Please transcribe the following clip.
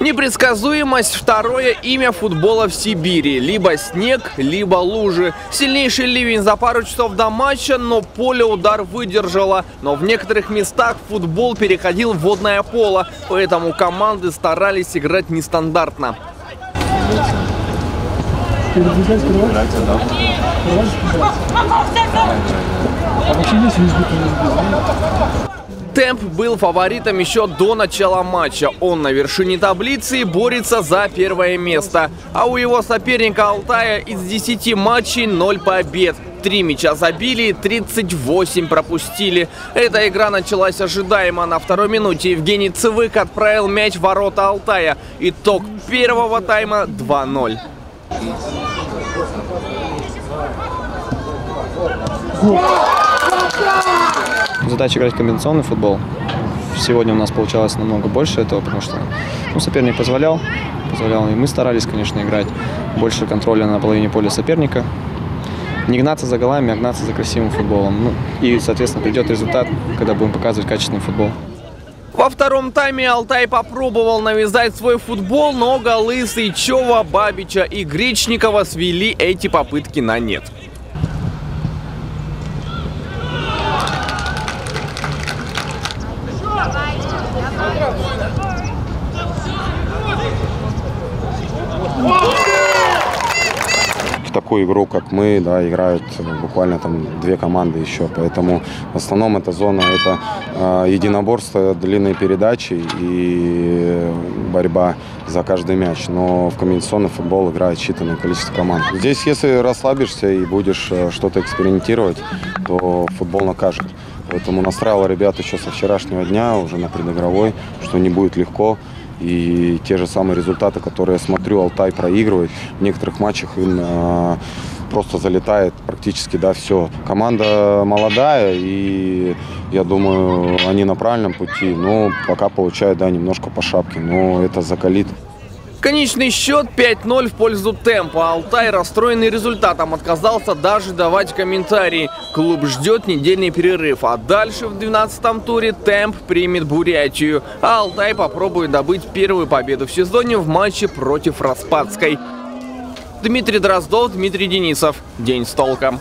Непредсказуемость – второе имя футбола в Сибири. Либо снег, либо лужи. Сильнейший ливень за пару часов до матча, но поле удар выдержало. Но в некоторых местах футбол переходил в водное поло, поэтому команды старались играть нестандартно. А вообще есть Темп был фаворитом еще до начала матча. Он на вершине таблицы и борется за первое место. А у его соперника Алтая из 10 матчей 0 побед. Три мяча забили, 38 пропустили. Эта игра началась ожидаемо. На второй минуте Евгений Цывык отправил мяч в ворота Алтая. Итог первого тайма 2-0. Задача играть комбинационный футбол. Сегодня у нас получалось намного больше этого, потому что ну, соперник позволял, позволял, и мы старались, конечно, играть больше контроля на половине поля соперника. Не гнаться за голами, а гнаться за красивым футболом. Ну, и, соответственно, придет результат, когда будем показывать качественный футбол. Во втором тайме Алтай попробовал навязать свой футбол, но голы Сычева, Бабича и Гречникова свели эти попытки на нет. Такую игру, как мы, да, играют буквально там две команды еще. Поэтому в основном эта зона это э, единоборство, длинные передачи и борьба за каждый мяч. Но в комбинационный футбол играет считанное количество команд. Здесь, если расслабишься и будешь э, что-то экспериментировать, то футбол накажет. Поэтому настраивал ребят еще со вчерашнего дня, уже на предыгровой, что не будет легко. И те же самые результаты, которые я смотрю, Алтай проигрывает. В некоторых матчах им э, просто залетает практически, да, все. Команда молодая, и я думаю, они на правильном пути. Но пока получают, да, немножко по шапке. Но это закалит. Конечный счет 5-0 в пользу темпа. Алтай, расстроенный результатом, отказался даже давать комментарии. Клуб ждет недельный перерыв, а дальше в 12-м туре темп примет Бурятию. А Алтай попробует добыть первую победу в сезоне в матче против Распадской. Дмитрий Дроздов, Дмитрий Денисов. День с толком.